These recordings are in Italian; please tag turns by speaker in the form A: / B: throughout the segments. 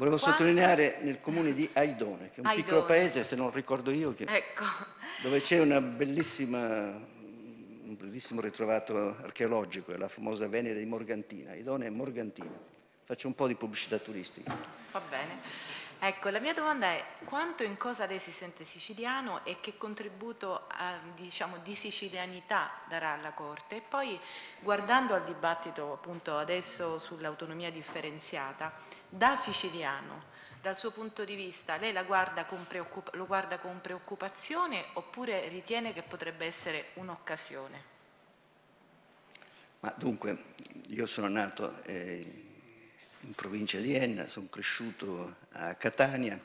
A: Volevo
B: Quanto-
A: sottolineare nel comune di Aidone, che è un
B: Aidone.
A: piccolo paese, se non ricordo io, che-
B: Ecco,
A: dove c'è una bellissima, un bellissimo ritrovato archeologico, la famosa Venere di Morgantina. Aidone è Morgantina. Faccio un po' di pubblicità turistica.
B: va bene. Ecco, la mia domanda è quanto in cosa lei si sente siciliano e che contributo a, diciamo, di sicilianità darà alla Corte? E poi guardando al dibattito appunto adesso sull'autonomia differenziata, da siciliano, dal suo punto di vista, lei guarda lo guarda con preoccupazione oppure ritiene che potrebbe essere un'occasione?
A: Ma dunque, io sono nato eh, in provincia di Enna, sono cresciuto a Catania,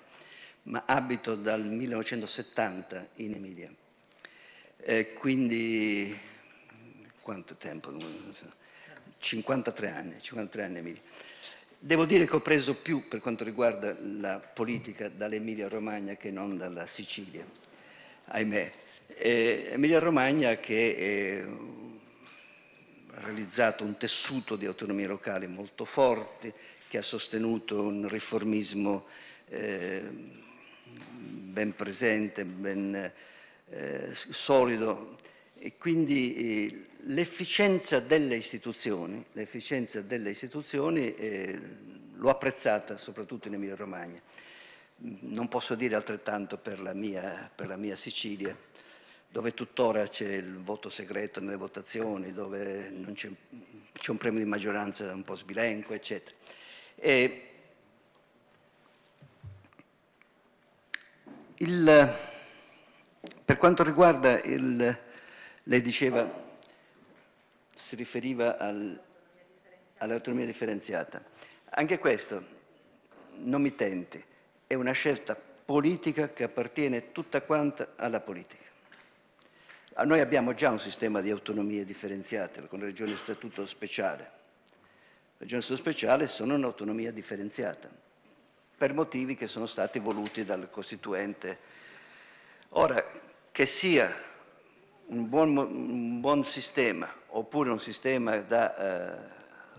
A: ma abito dal 1970 in Emilia. Eh, quindi, quanto tempo? Non so, 53 anni, 53 anni Emilia. Devo dire che ho preso più per quanto riguarda la politica dall'Emilia Romagna che non dalla Sicilia, ahimè. Eh, Emilia Romagna che ha realizzato un tessuto di autonomia locale molto forte, che ha sostenuto un riformismo eh, ben presente, ben eh, solido e quindi eh, l'efficienza delle istituzioni, l'efficienza delle istituzioni eh, l'ho apprezzata soprattutto in Emilia Romagna. Non posso dire altrettanto per la mia, per la mia Sicilia, dove tuttora c'è il voto segreto nelle votazioni, dove c'è, c'è un premio di maggioranza un po' sbilenco, eccetera. E il, per quanto riguarda il, lei diceva, si riferiva al, all'autonomia differenziata. Anche questo, non mi tenti, è una scelta politica che appartiene tutta quanta alla politica. A Noi abbiamo già un sistema di autonomie differenziate con le regioni a statuto speciale. Le regioni a statuto speciale sono un'autonomia differenziata per motivi che sono stati voluti dal Costituente. Ora, che sia un buon, un buon sistema oppure un sistema da eh,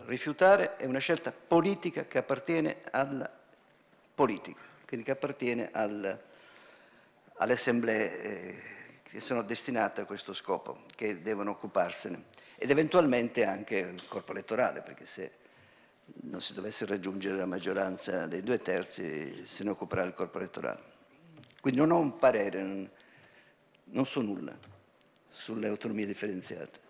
A: rifiutare è una scelta politica che appartiene alla politica, quindi che appartiene al- alle assemblee eh, che sono destinate a questo scopo, che devono occuparsene, ed eventualmente anche il corpo elettorale, perché se non si dovesse raggiungere la maggioranza dei due terzi se ne occuperà il corpo elettorale. Quindi non ho un parere, non, so nulla sulle autonomie differenziate.